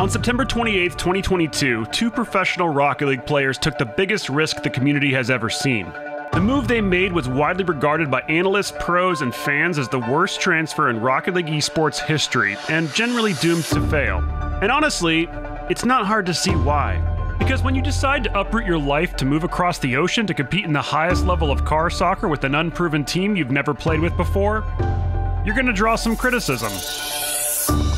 On September 28, 2022, two professional Rocket League players took the biggest risk the community has ever seen. The move they made was widely regarded by analysts, pros, and fans as the worst transfer in Rocket League esports history, and generally doomed to fail. And honestly, it's not hard to see why. Because when you decide to uproot your life to move across the ocean to compete in the highest level of car soccer with an unproven team you've never played with before, you're gonna draw some criticism.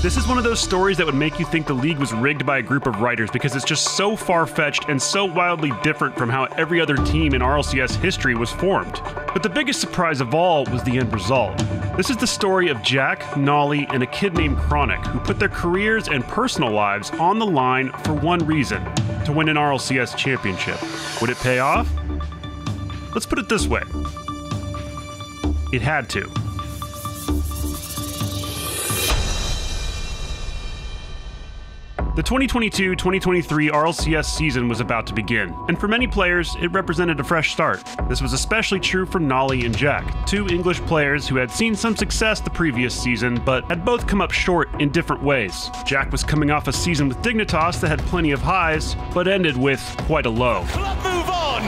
This is one of those stories that would make you think the league was rigged by a group of writers because it's just so far fetched and so wildly different from how every other team in RLCS history was formed. But the biggest surprise of all was the end result. This is the story of Jack, Noly, and a kid named Chronic who put their careers and personal lives on the line for one reason to win an RLCS championship. Would it pay off? Let's put it this way it had to. The 2022 2023 RLCS season was about to begin, and for many players, it represented a fresh start. This was especially true for Noly and Jack, two English players who had seen some success the previous season, but had both come up short in different ways. Jack was coming off a season with Dignitas that had plenty of highs, but ended with quite a low. Club move on!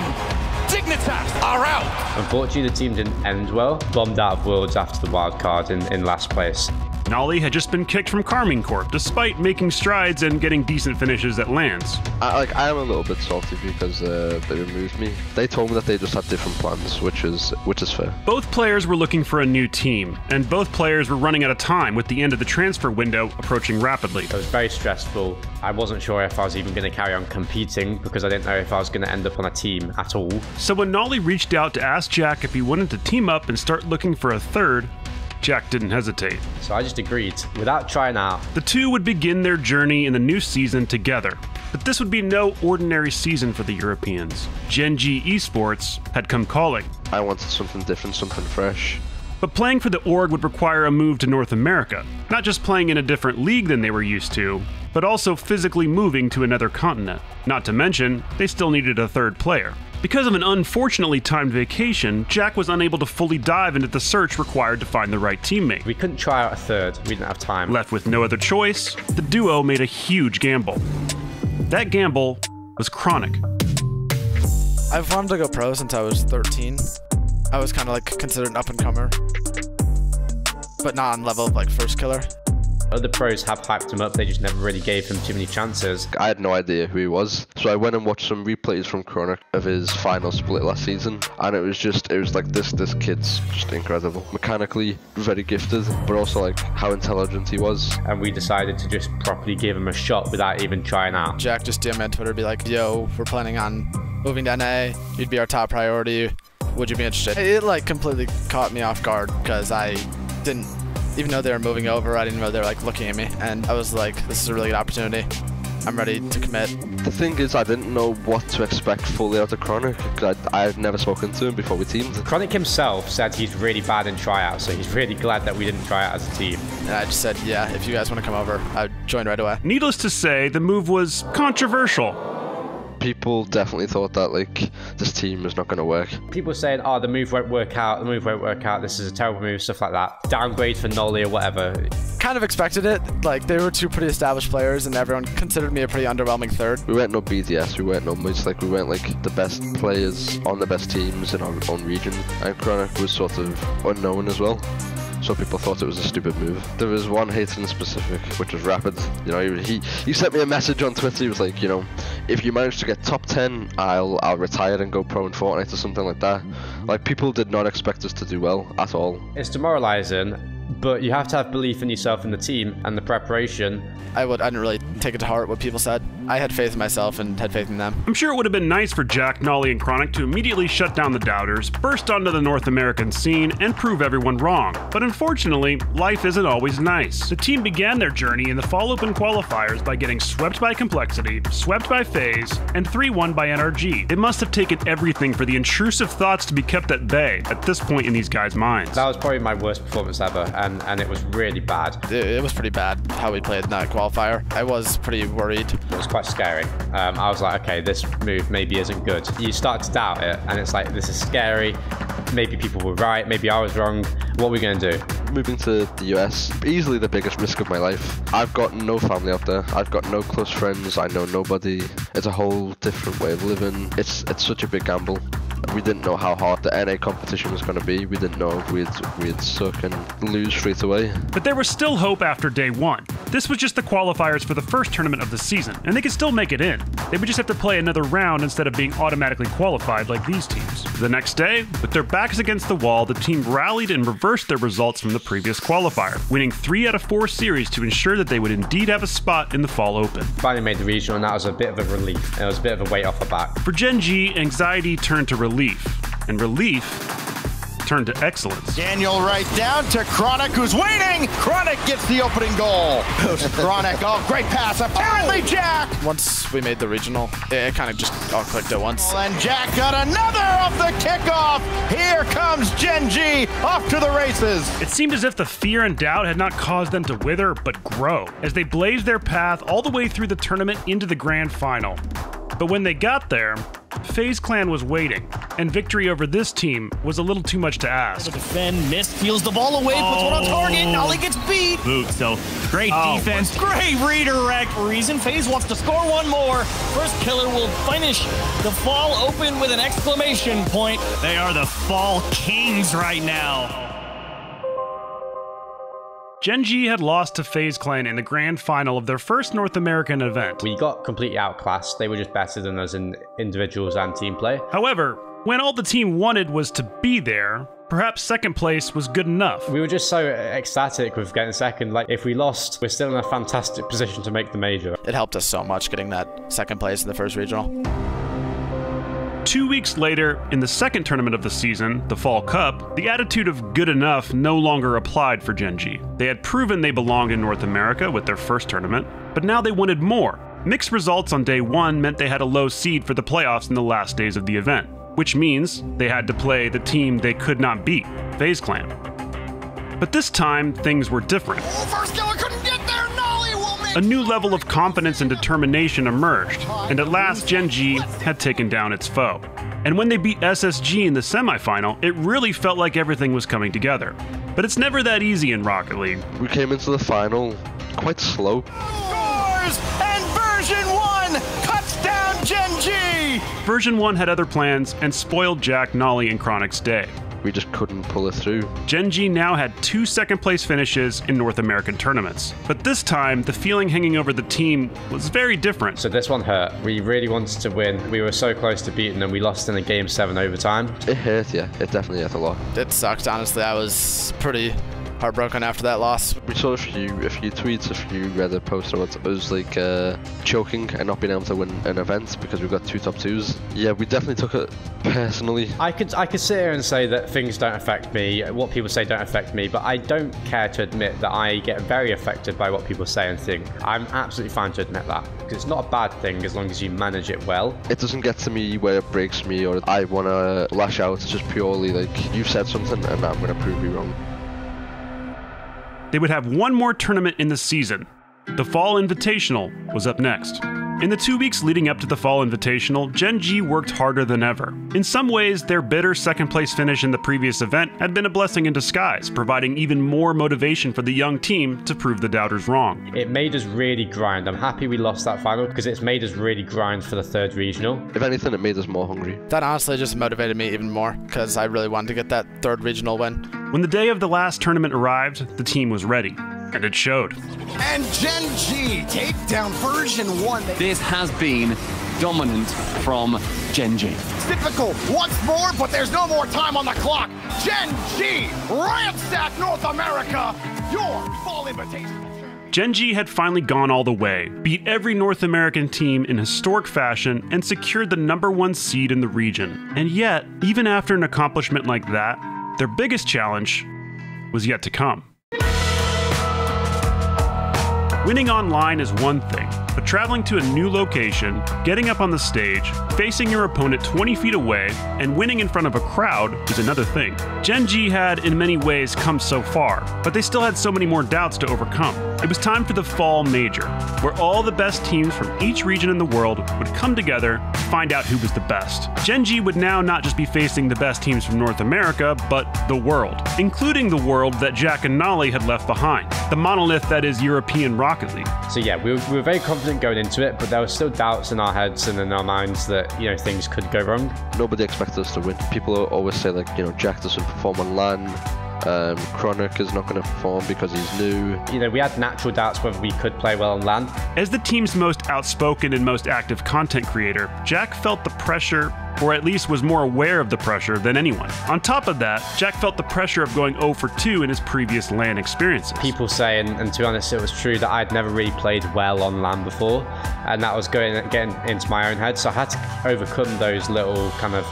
Dignitas are out! Unfortunately, the team didn't end well. Bombed out of Worlds after the wild card in, in last place. Noly had just been kicked from Karmine Corp, despite making strides and getting decent finishes at LANs. I, like I am a little bit salty because uh, they removed me. They told me that they just had different plans, which is which is fair. Both players were looking for a new team, and both players were running out of time with the end of the transfer window approaching rapidly. It was very stressful. I wasn't sure if I was even going to carry on competing because I didn't know if I was going to end up on a team at all. So when Noly reached out to ask Jack if he wanted to team up and start looking for a third, Jack didn't hesitate. So I just agreed without trying out. The two would begin their journey in the new season together. But this would be no ordinary season for the Europeans. Gen G Esports had come calling. I wanted something different, something fresh. But playing for the org would require a move to North America, not just playing in a different league than they were used to, but also physically moving to another continent. Not to mention, they still needed a third player. Because of an unfortunately timed vacation, Jack was unable to fully dive into the search required to find the right teammate. We couldn't try out a third, we didn't have time. Left with no other choice, the duo made a huge gamble. That gamble was Chronic. I've wanted to go pro since I was 13. I was kind of like considered an up and comer, but not on level of like Firstkiller. Other pros have hyped him up, they just never really gave him too many chances. I had no idea who he was, so I went and watched some replays from Chronic of his final split last season, and it was just, it was like this, this kid's just incredible. Mechanically, very gifted, but also like how intelligent he was. And we decided to just properly give him a shot without even trying out. Jack just DM me on Twitter, be like, "Yo, we're planning on moving to NA. You'd be our top priority. Would you be interested?" It like completely caught me off guard because I didn't even though they were moving over, I didn't know they were like looking at me, and I was like, "This is a really good opportunity. I'm ready to commit." The thing is, I didn't know what to expect fully out of Chronic, because I, I had never spoken to him before we teamed. Chronic himself said he's really bad in tryouts, so he's really glad that we didn't try out as a team. And I just said, "Yeah, if you guys want to come over, I'd join right away." Needless to say, the move was controversial. People definitely thought that like this team is not going to work. People saying, oh, the move won't work out, the move won't work out, this is a terrible move, stuff like that. Downgrade for Noly or whatever. Kind of expected it. Like they were two pretty established players, and everyone considered me a pretty underwhelming third. We weren't no BDS, we weren't no much like we weren't like the best players on the best teams in our own region, and Chronic was sort of unknown as well. So people thought it was a stupid move. There was one hater in specific, which was Rapid. You know, he he sent me a message on Twitter. He was like, you know, if you manage to get top 10, I'll I'll retire and go pro in Fortnite or something like that. Like people did not expect us to do well at all. It's demoralizing, but you have to have belief in yourself and the team and the preparation. I would I didn't really take it to heart what people said. I had faith in myself and had faith in them. I'm sure it would have been nice for Jack, Noly, and Chronic to immediately shut down the doubters, burst onto the North American scene, and prove everyone wrong. But unfortunately, life isn't always nice. The team began their journey in the Fall Open qualifiers by getting swept by Complexity, swept by FaZe, and 3-1 by NRG. It must have taken everything for the intrusive thoughts to be kept at bay at this point in these guys' minds. That was probably my worst performance ever, and, and it was really bad. It, it was pretty bad how we played in that qualifier. I was pretty worried. It was quite scary. Um, I was like, okay, this move maybe isn't good. You start to doubt it, and it's like, this is scary. Maybe people were right. Maybe I was wrong. What are we going to do? moving to the US, easily the biggest risk of my life. I've got no family out there. I've got no close friends. I know nobody. It's a whole different way of living. It's it's such a big gamble. We didn't know how hard the NA competition was going to be. We didn't know if we'd, we'd suck and lose straight away. But there was still hope after day one. This was just the qualifiers for the first tournament of the season, and they could still make it in. They would just have to play another round instead of being automatically qualified like these teams. The next day, with their backs against the wall, the team rallied and reversed their results from the previous qualifier, winning three out of four series to ensure that they would indeed have a spot in the Fall Open. Finally made the regional, and that was a bit of a relief. It was a bit of a weight off the back. For Gen G, anxiety turned to relief, and relief turned to excellence. Daniel right down to Chronic, who's waiting. Chronic gets the opening goal. Chronic, oh, great pass. Apparently, oh. Jack. Once we made the regional, it, it kind of just all clicked at once. And Jack got another off the kickoff. Here comes Gen G off to the races. It seemed as if the fear and doubt had not caused them to wither, but grow, as they blazed their path all the way through the tournament into the grand final. But when they got there, FaZe Clan was waiting, and victory over this team was a little too much to ask. Defend, missed, feels the ball away, puts one on oh. target, Noly gets beat. Boot, so great Oh. defense, great redirect. Reason FaZe wants to score one more. Firstkiller will finish the fall open with an exclamation point. They are the fall kings right now. Gen G had lost to FaZe Clan in the grand final of their first North American event. We got completely outclassed. They were just better than us in individuals and team play. However, when all the team wanted was to be there, perhaps second place was good enough. We were just so ecstatic with getting second. Like, if we lost, we're still in a fantastic position to make the major. It helped us so much getting that second place in the first regional. Two weeks later, in the second tournament of the season, the Fall Cup, the attitude of good enough no longer applied for Gen G. They had proven they belonged in North America with their first tournament, but now they wanted more. Mixed results on day one meant they had a low seed for the playoffs in the last days of the event, which means they had to play the team they could not beat, FaZe Clan. But this time, things were different. A new level of confidence and determination emerged, and at last Gen G had taken down its foe. And when they beat SSG in the semifinal, it really felt like everything was coming together. But it's never that easy in Rocket League. We came into the final quite slow. scores. And Version1 cuts down Gen G. Version1 had other plans and spoiled Jack, Noly, and Chronic's day. We just couldn't pull it through. Gen G now had two second place finishes in North American tournaments. But this time, the feeling hanging over the team was very different. So this one hurt. We really wanted to win. We were so close to beating them. We lost in a game seven overtime. It hurt, yeah. It definitely hurt a lot. It sucked, honestly. I was pretty heartbroken after that loss. We saw a few, a few tweets, a few Reddit posts It was like uh, choking and not being able to win an event because we've got two top twos. Yeah, we definitely took it personally. I could I could sit here and say that things don't affect me, what people say don't affect me, but I don't care to admit that I get very affected by what people say and think. I'm absolutely fine to admit that because it's not a bad thing as long as you manage it well. It doesn't get to me where it breaks me or I want to lash out. It's just purely like you've said something and I'm going to prove you wrong. They would have one more tournament in the season. The Fall Invitational was up next. In the two weeks leading up to the Fall Invitational, Gen G worked harder than ever. In some ways, their bitter second place finish in the previous event had been a blessing in disguise, providing even more motivation for the young team to prove the doubters wrong. It made us really grind. I'm happy we lost that final because it's made us really grind for the third regional. If anything, it made us more hungry. That honestly just motivated me even more because I really wanted to get that third regional win. When the day of the last tournament arrived, the team was ready, and it showed. And Gen G take down version one. This has been dominant from Gen G. Typical once more, but there's no more time on the clock. Gen G ransack North America. Your fall invitation. Gen G had finally gone all the way, beat every North American team in historic fashion, and secured the number one seed in the region. And yet, even after an accomplishment like that, their biggest challenge was yet to come. Winning online is one thing, But traveling to a new location, getting up on the stage, facing your opponent 20 feet away, and winning in front of a crowd is another thing. Gen G had, in many ways, come so far, but they still had so many more doubts to overcome. It was time for the Fall Major, where all the best teams from each region in the world would come together to find out who was the best. Gen G would now not just be facing the best teams from North America, but the world, including the world that Jack and Noly had left behind, the monolith that is European Rocket League. So yeah, we were, we were very confident going into it, but there were still doubts in our heads and in our minds that you know things could go wrong. Nobody expected us to win. People always say like, you know, Jack doesn't perform on LAN. Um, Chronic is not going to perform because he's new. You know, we had natural doubts whether we could play well on LAN. As the team's most outspoken and most active content creator, Jack felt the pressure or at least was more aware of the pressure than anyone. On top of that, Jack felt the pressure of going 0 for 2 in his previous LAN experiences. People say, and, and to be honest, it was true that I'd never really played well on LAN before, and that was going getting into my own head. So I had to overcome those little kind of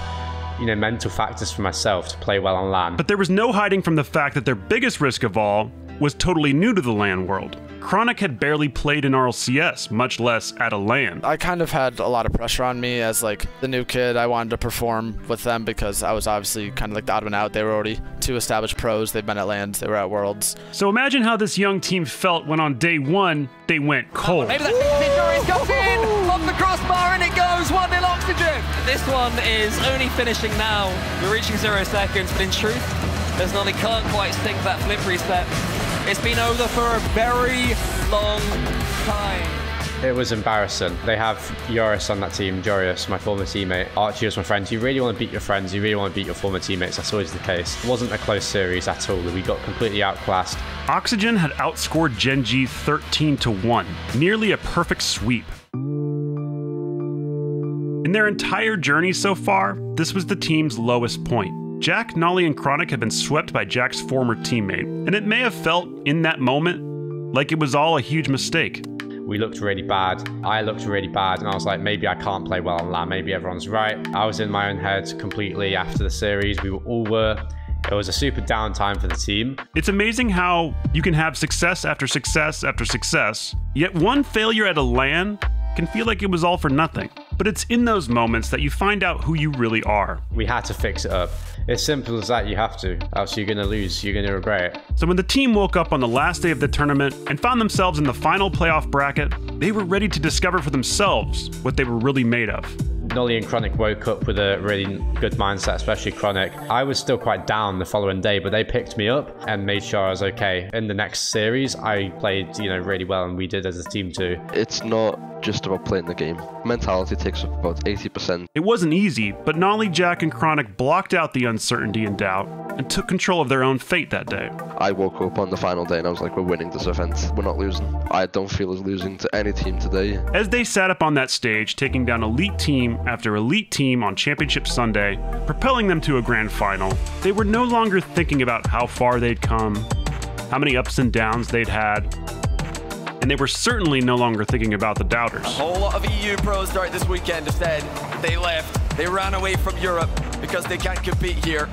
you know, mental factors for myself to play well on LAN. But there was no hiding from the fact that their biggest risk of all was totally new to the LAN world. Chronic had barely played in RLCS, much less at a LAN. I kind of had a lot of pressure on me as like the new kid. I wanted to perform with them because I was obviously kind of like the odd one out. They were already two established pros. They've been at LANs. They were at Worlds. So imagine how this young team felt when on day one they went cold. Maybe that comes in off the crossbar and it goes 1 0 oxygen. This one is only finishing now. We're reaching zero seconds, but in truth, there's Noly can't quite sink that flip reset. It's been over for a very long time. It was embarrassing. They have Joreuz on that team, Joreuz, my former teammate. Archie was my friend. You really want to beat your friends. You really want to beat your former teammates. That's always the case. It wasn't a close series at all. We got completely outclassed. Oxygen had outscored Gen G 13 to 1, nearly a perfect sweep. In their entire journey so far, this was the team's lowest point. Jack, Noly, and Chronic had been swept by Jack's former teammate, and it may have felt, in that moment, like it was all a huge mistake. We looked really bad. I looked really bad, and I was like, maybe I can't play well on LAN. Maybe everyone's right. I was in my own head completely after the series. We all were. It was a super down time for the team. It's amazing how you can have success after success after success, yet one failure at a LAN can feel like it was all for nothing. But it's in those moments that you find out who you really are. We had to fix it up. It's simple as that, you have to, else you're gonna lose, you're gonna regret it. So when the team woke up on the last day of the tournament and found themselves in the final playoff bracket, they were ready to discover for themselves what they were really made of. Noly and Chronic woke up with a really good mindset, especially Chronic. I was still quite down the following day, but they picked me up and made sure I was okay. In the next series, I played, you know, really well, and we did as a team too. It's not just about playing the game. Mentality takes up about 80%. It wasn't easy, but Noly, Jack, and Chronic blocked out the uncertainty and doubt and took control of their own fate that day. I woke up on the final day and I was like, we're winning this event. We're not losing. I don't feel as losing to any team today. As they sat up on that stage, taking down elite team after elite team on Championship Sunday, propelling them to a grand final, they were no longer thinking about how far they'd come, how many ups and downs they'd had, and they were certainly no longer thinking about the doubters. A whole lot of EU pros start this weekend have said they left, they ran away from Europe because they can't compete here.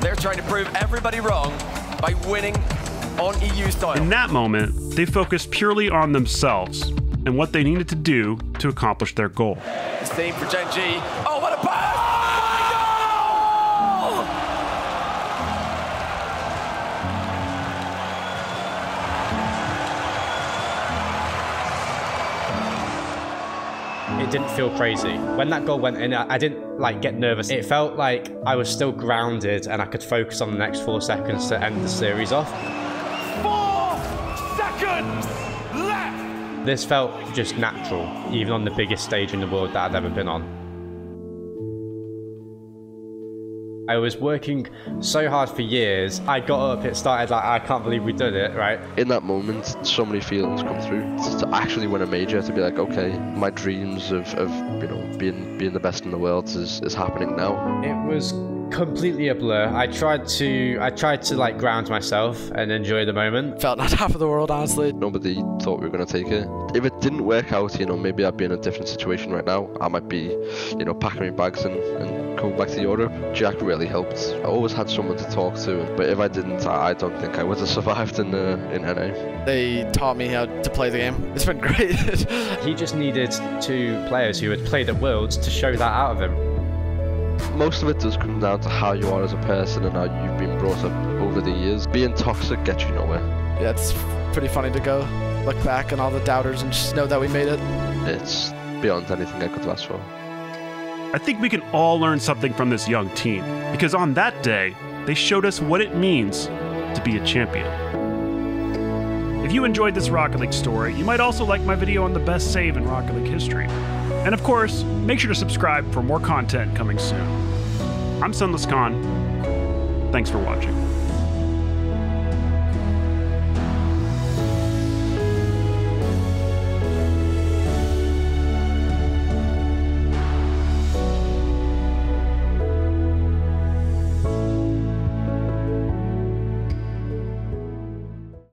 They're trying to prove everybody wrong by winning on EU style. In that moment, they focused purely on themselves and what they needed to do to accomplish their goal. Same for Gen G. Oh, what a pass! it didn't feel crazy. When that goal went in, I didn't like get nervous. It felt like I was still grounded and I could focus on the next four seconds to end the series off. This felt just natural, even on the biggest stage in the world that I'd ever been on. I was working so hard for years. I got up, it started like, I can't believe we did it, right? In that moment, so many feelings come through. To actually win a major, to be like, okay, my dreams of, of you know, being being the best in the world is, is happening now. It was completely a blur. I tried to I tried to like ground myself and enjoy the moment. Felt like half of the world, honestly. Nobody thought we were going to take it. If it didn't work out, you know, maybe I'd be in a different situation right now. I might be, you know, packing my bags and, and coming back to Europe, Jack really helped. I always had someone to talk to, but if I didn't, I, I don't think I would have survived in uh, in NA. They taught me how to play the game. It's been great. he just needed two players who had played at Worlds to show that out of him. Most of it does come down to how you are as a person and how you've been brought up over the years. Being toxic gets you nowhere. Yeah, it's pretty funny to go look back on all the doubters and just know that we made it. It's beyond anything I could ask for. I think we can all learn something from this young team, because on that day, they showed us what it means to be a champion. If you enjoyed this Rocket League story, you might also like my video on the best save in Rocket League history. And of course, make sure to subscribe for more content coming soon. I'm Sunless Khan. Thanks for watching.